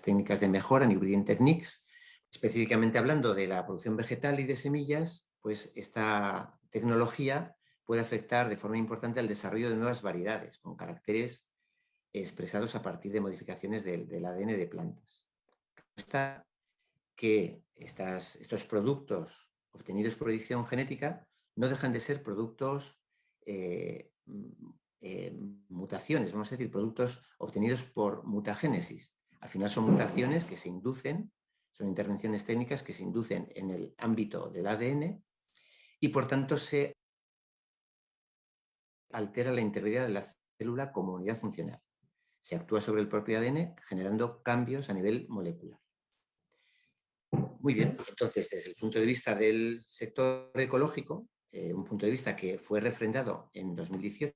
técnicas de mejora, New Breeding Techniques, específicamente hablando de la producción vegetal y de semillas, pues esta tecnología puede afectar de forma importante al desarrollo de nuevas variedades con caracteres expresados a partir de modificaciones del, ADN de plantas. Está que estas, estos productos obtenidos por edición genética no dejan de ser productos, eh, eh, mutaciones, vamos a decir, productos obtenidos por mutagénesis. Al final son mutaciones que se inducen, son intervenciones técnicas que se inducen en el ámbito del ADN y por tanto se altera la integridad de la célula como unidad funcional. Se actúa sobre el propio ADN generando cambios a nivel molecular. Muy bien, entonces desde el punto de vista del sector ecológico, eh, un punto de vista que fue refrendado en 2018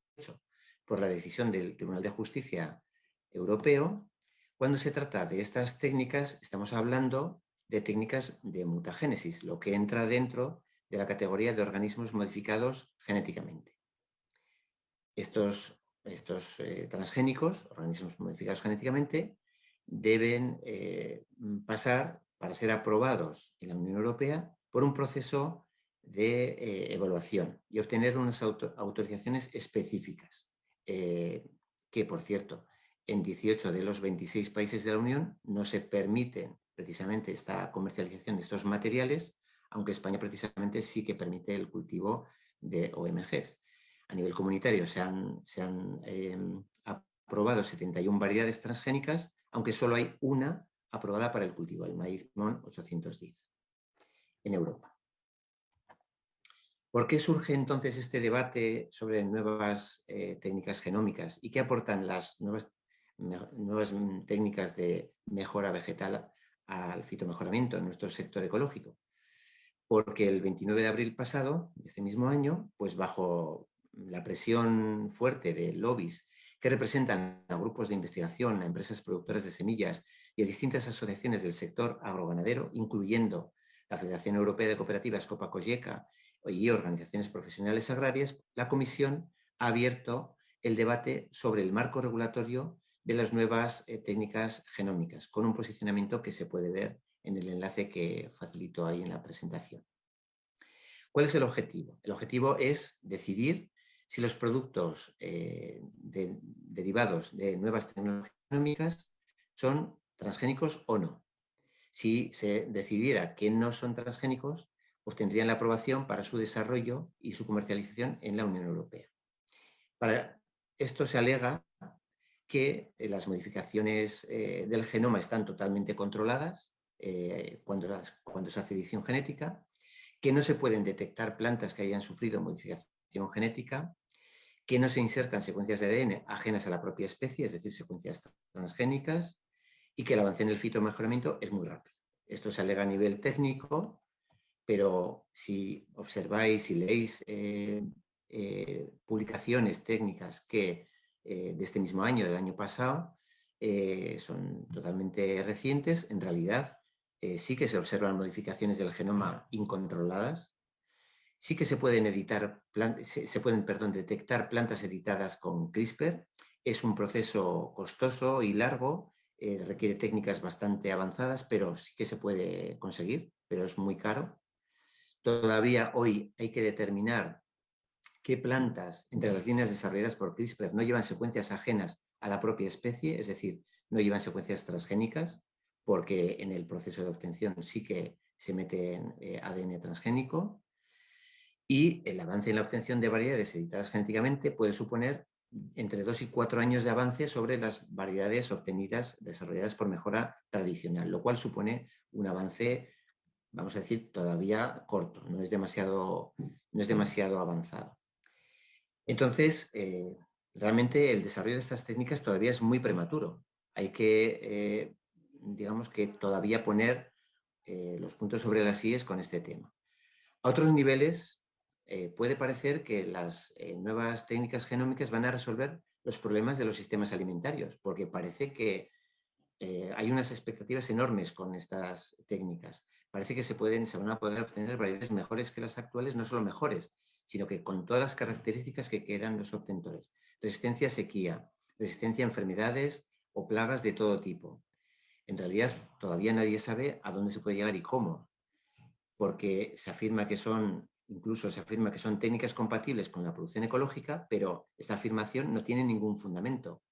por la decisión del Tribunal de Justicia Europeo, cuando se trata de estas técnicas estamos hablando de técnicas de mutagénesis, lo que entra dentro de la categoría de organismos modificados genéticamente. Estos, eh, transgénicos, organismos modificados genéticamente, deben eh, pasar para ser aprobados en la Unión Europea por un proceso de eh, evaluación y obtener unas autorizaciones específicas, que por cierto, en 18 de los 26 países de la Unión no se permiten precisamente esta comercialización de estos materiales, aunque España precisamente sí que permite el cultivo de OMGs. A nivel comunitario se han, se han em, aprobado 71 variedades transgénicas, aunque solo hay una aprobada para el cultivo, el maíz MON 810, en Europa. ¿Por qué surge entonces este debate sobre nuevas eh, técnicas genómicas y qué aportan las nuevas, nuevas técnicas de mejora vegetal al fitomejoramiento en nuestro sector ecológico? Porque el 29 de abril pasado, este mismo año, pues bajo la presión fuerte de lobbies que representan a grupos de investigación, a empresas productoras de semillas y a distintas asociaciones del sector agroganadero, incluyendo la Federación Europea de Cooperativas Copa Cogeca y organizaciones profesionales agrarias, la Comisión ha abierto el debate sobre el marco regulatorio de las nuevas eh, técnicas genómicas, con un posicionamiento que se puede ver en el enlace que facilito ahí en la presentación. ¿Cuál es el objetivo? El objetivo es decidir si los productos eh, derivados de nuevas tecnologías genómicas son transgénicos o no. Si se decidiera que no son transgénicos, obtendrían la aprobación para su desarrollo y su comercialización en la Unión Europea. Para esto se alega que eh, las modificaciones eh, del genoma están totalmente controladas cuando, cuando se hace edición genética, que no se pueden detectar plantas que hayan sufrido modificaciones genética, que no se insertan secuencias de ADN ajenas a la propia especie, es decir, secuencias transgénicas, y que el avance en el fitomejoramiento es muy rápido. Esto se alega a nivel técnico, pero si observáis y leéis eh, eh, publicaciones técnicas que eh, de este mismo año, del año pasado, son totalmente recientes, en realidad sí que se observan modificaciones del genoma incontroladas, Sí que se pueden, editar, se pueden perdón, detectar plantas editadas con CRISPR. Es un proceso costoso y largo, eh, requiere técnicas bastante avanzadas, pero sí que se puede conseguir, pero es muy caro. Todavía hoy hay que determinar qué plantas entre las líneas desarrolladas por CRISPR no llevan secuencias ajenas a la propia especie, es decir, no llevan secuencias transgénicas, porque en el proceso de obtención sí que se mete eh, ADN transgénico y el avance en la obtención de variedades editadas genéticamente puede suponer entre dos y cuatro años de avance sobre las variedades obtenidas, desarrolladas por mejora tradicional, lo cual supone un avance, vamos a decir, todavía corto, no es demasiado, no es demasiado avanzado. Entonces, eh, realmente el desarrollo de estas técnicas todavía es muy prematuro. Hay que, eh, digamos que todavía poner eh, los puntos sobre las IES con este tema. A otros niveles, puede parecer que las nuevas técnicas genómicas van a resolver los problemas de los sistemas alimentarios, porque parece que hay unas expectativas enormes con estas técnicas. Parece que se, pueden, se van a poder obtener variedades mejores que las actuales, no solo mejores, sino que con todas las características que quieran los obtentores. Resistencia a sequía, resistencia a enfermedades o plagas de todo tipo. En realidad todavía nadie sabe a dónde se puede llegar y cómo, porque se afirma que son, incluso se afirma que son técnicas compatibles con la producción ecológica, pero esta afirmación no tiene ningún fundamento.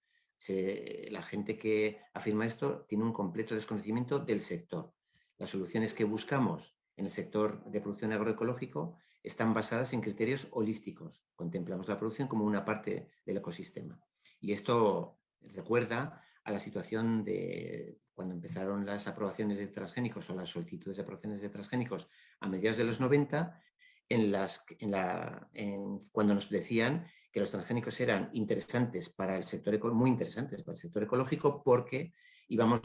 la gente que afirma esto tiene un completo desconocimiento del sector. Las soluciones que buscamos en el sector de producción agroecológico están basadas en criterios holísticos. Contemplamos la producción como una parte del ecosistema. Y esto recuerda a la situación de cuando empezaron las aprobaciones de transgénicos o las solicitudes de aprobaciones de transgénicos a mediados de los 90, en las, cuando nos decían que los transgénicos eran interesantes para el sector, muy interesantes para el sector ecológico porque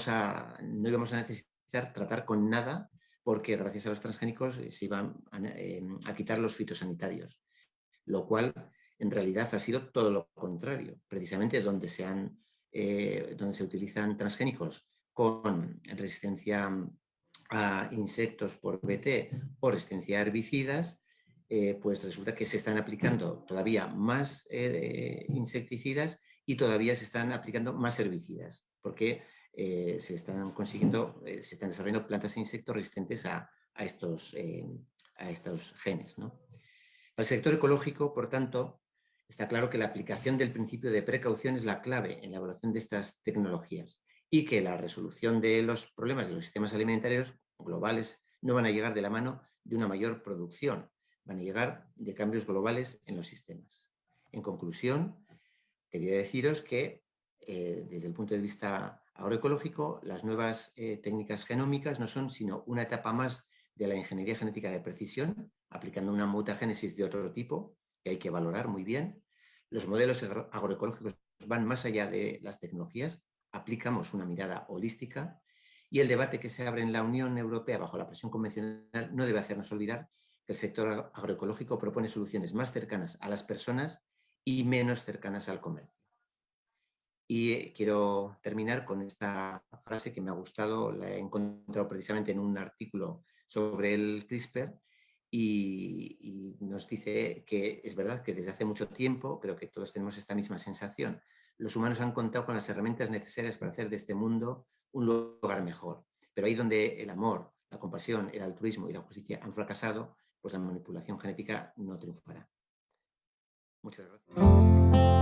a, no íbamos a necesitar tratar con nada porque gracias a los transgénicos se iban em, a, quitar los fitosanitarios, lo cual en realidad ha sido todo lo contrario. Precisamente donde se, eh, donde se utilizan transgénicos con resistencia a insectos por BT o resistencia a herbicidas, eh, pues resulta que se están aplicando todavía más eh, insecticidas y todavía se están aplicando más herbicidas, porque eh, se están consiguiendo, eh, se están desarrollando plantas e insectos resistentes a, estos, eh, a estos genes. Para el sector ecológico, por tanto, está claro que la aplicación del principio de precaución es la clave en la evaluación de estas tecnologías y que la resolución de los problemas de los sistemas alimentarios globales no van a llegar de la mano de una mayor producción, van a llegar de cambios globales en los sistemas. En conclusión, quería deciros que desde el punto de vista agroecológico, las nuevas eh, técnicas genómicas no son sino una etapa más de la ingeniería genética de precisión, aplicando una mutagénesis de otro tipo, que hay que valorar muy bien. Los modelos agroecológicos van más allá de las tecnologías, aplicamos una mirada holística y el debate que se abre en la Unión Europea bajo la presión convencional no debe hacernos olvidar que el sector agroecológico propone soluciones más cercanas a las personas y menos cercanas al comercio. Y eh, quiero terminar con esta frase que me ha gustado, la he encontrado precisamente en un artículo sobre el CRISPR y, nos dice que es verdad que desde hace mucho tiempo, creo que todos tenemos esta misma sensación, los humanos han contado con las herramientas necesarias para hacer de este mundo un lugar mejor. Pero ahí donde el amor, la compasión, el altruismo y la justicia han fracasado, pues la manipulación genética no triunfará. Muchas gracias.